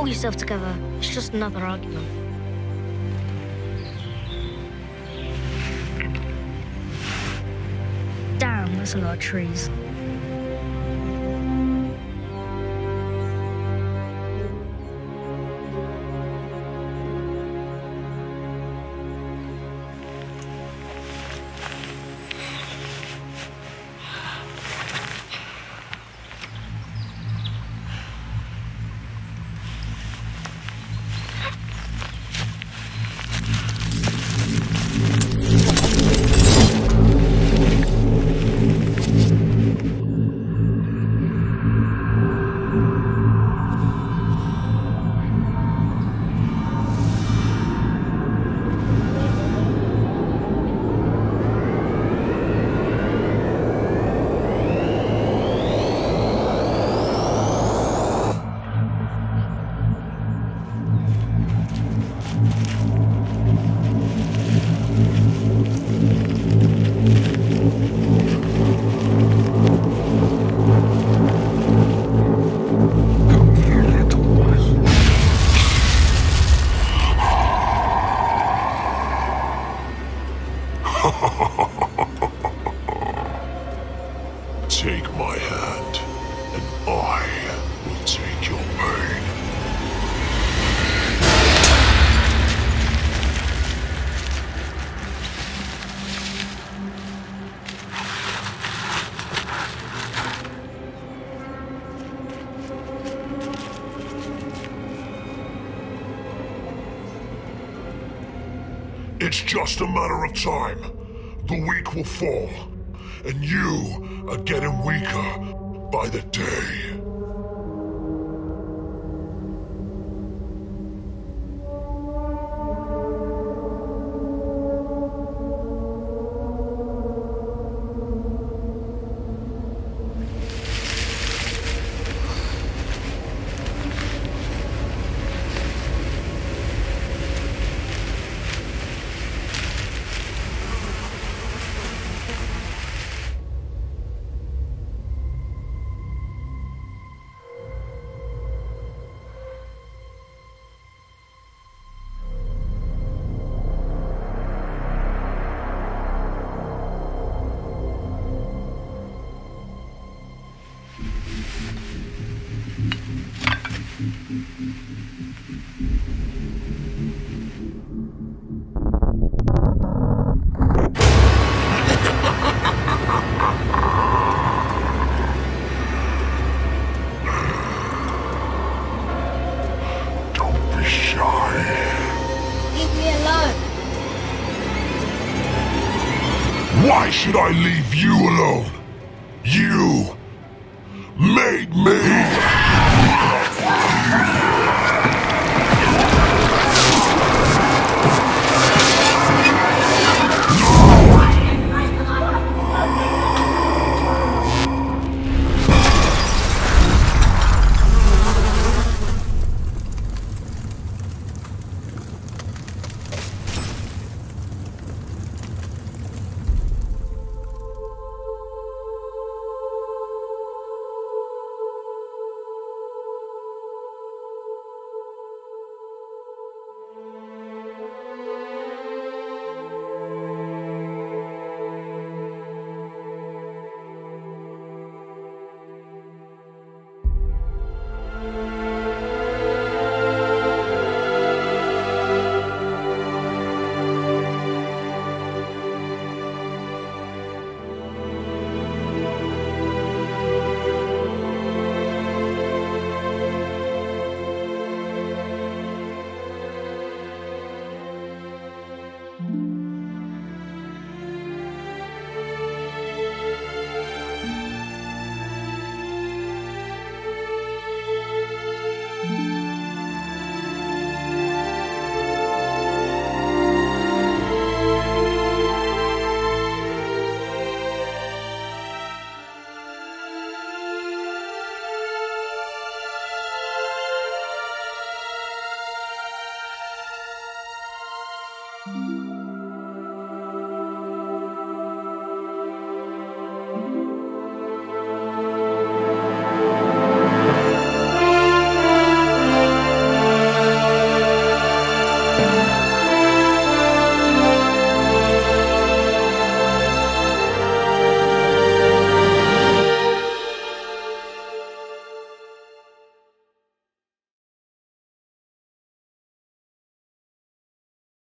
Pull yourself together. It's just another argument. Damn, that's a lot of trees. It's just a matter of time. The weak will fall, and you are getting weaker by the day. Why should I leave you alone? You made me. Yeah.